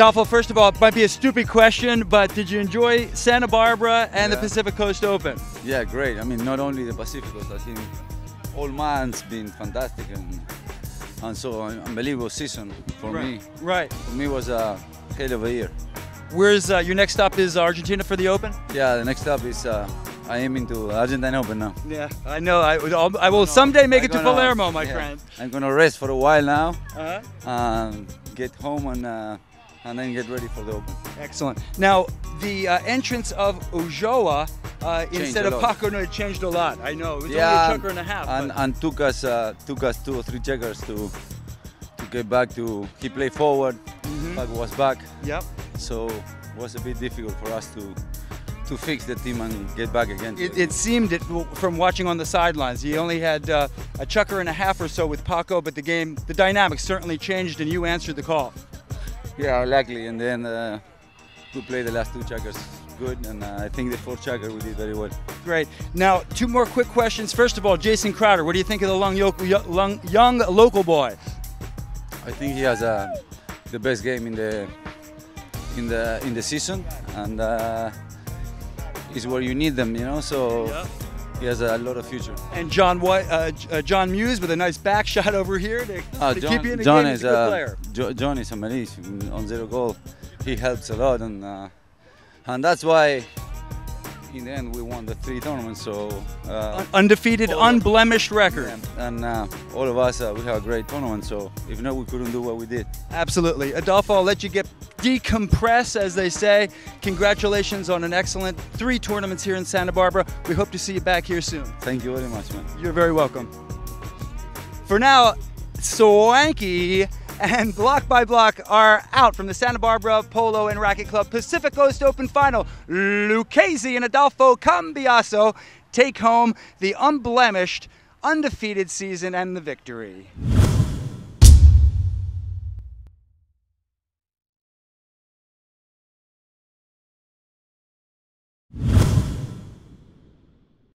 Adolfo, first of all, it might be a stupid question, but did you enjoy Santa Barbara and the Pacific Coast Open? Yeah, great. I mean, not only the Pacificos, I think all months been fantastic and and so an unbelievable season for right. me. Right. For me was a hell of a year. Where's uh, your next stop is Argentina for the Open? Yeah, the next stop is uh, I am into Argentine Open now. Yeah, I know. I, I'll- someday make I'm it to gonna- Palermo, my yeah, friend. I'm gonna rest for a while now Uh-huh. and get home and uh, and then get ready for the Open. Excellent. Now, the uh, entrance of Ulloa uh, instead of. Paco no, it changed a lot. I know. It was yeah, only a chukker and a half. and, and took us uh, took us two or three chukkers to to get back to. He played forward, Mhm. Paco was back. Yep. so it was a bit difficult for us to to fix the team and get back again. It, it seemed it from watching on the sidelines. He only had uh, a chukker and a half or so with Paco, but the game, the dynamics certainly changed, and you answered the call. Yeah, luckily, and then uh, we played the last two chukkers good, and uh, I think the fourth chukker we did very well. Great. Now, two more quick questions. First of all, Jason Crowder, what do you think of the young, young, young local boy? I think he has uh, the best game in the in the in the season, and uh, is where you need them, you know. So he has a lot of future. And John White, uh, uh, John Muse with a nice back shot over here to, Ah, to John, keep you in the John game. is He's a good uh, player. Jo- John is amazing on zero goal. He helps a lot, and uh, and that's why in the end we won the three tournaments. So uh, Undefeated, unblemished record. yeah, and uh, all of us uh, we have a great tournament. So if not, we couldn't do what we did. Absolutely. Adolfo, I'll let you get decompress, as they say. Congratulations on an excellent three tournaments here in Santa Barbara. We hope to see you back here soon. Thank you very much, man. You're very welcome. For now, Swanky and Block by Block are out from the Santa Barbara Polo and Racket Club Pacific Coast Open Final. Lucchese and Adolfo Cambiaso take home the unblemished, undefeated season and the victory.